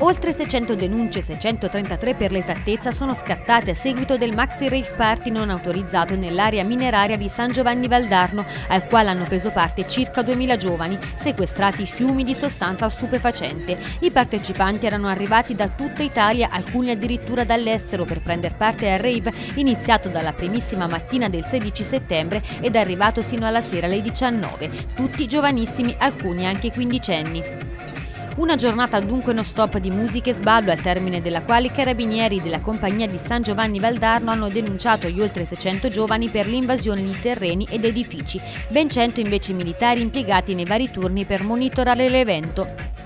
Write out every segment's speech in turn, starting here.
Oltre 600 denunce, 633 per l'esattezza, sono scattate a seguito del maxi rave party non autorizzato nell'area mineraria di San Giovanni Valdarno, al quale hanno preso parte circa 2000 giovani, sequestrati fiumi di sostanza stupefacente. I partecipanti erano arrivati da tutta Italia, alcuni addirittura dall'estero, per prendere parte al rave, iniziato dalla primissima mattina del 16 settembre ed arrivato sino alla sera alle 19, tutti giovanissimi, alcuni anche quindicenni. Una giornata dunque non stop di musica e sballo al termine della quale i carabinieri della compagnia di San Giovanni Valdarno hanno denunciato gli oltre 600 giovani per l'invasione di terreni ed edifici, ben 100 invece militari impiegati nei vari turni per monitorare l'evento.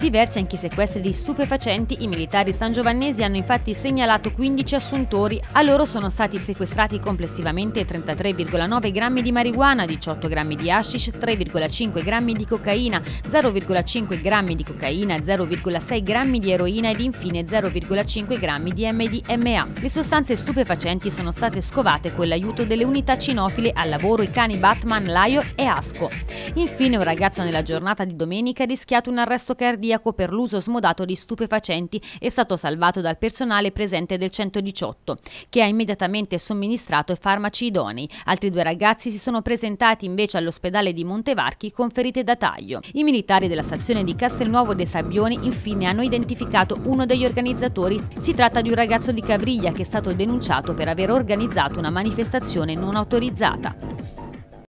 Diversi anche i sequestri di stupefacenti, i militari sangiovannesi hanno infatti segnalato 15 assuntori, a loro sono stati sequestrati complessivamente 33,9 grammi di marijuana, 18 grammi di hashish, 3,5 grammi di cocaina, 0,5 grammi di cocaina, 0,6 grammi di eroina ed infine 0,5 grammi di MDMA. Le sostanze stupefacenti sono state scovate con l'aiuto delle unità cinofile al lavoro i cani Batman, Lion e Asco. Infine un ragazzo nella giornata di domenica ha rischiato un arresto cardiaco cardiaco per l'uso smodato di stupefacenti è stato salvato dal personale presente del 118, che ha immediatamente somministrato farmaci idonei. Altri due ragazzi si sono presentati invece all'ospedale di Montevarchi con ferite da taglio. I militari della stazione di Castelnuovo dei Sabbioni infine hanno identificato uno degli organizzatori. Si tratta di un ragazzo di Cavriglia che è stato denunciato per aver organizzato una manifestazione non autorizzata.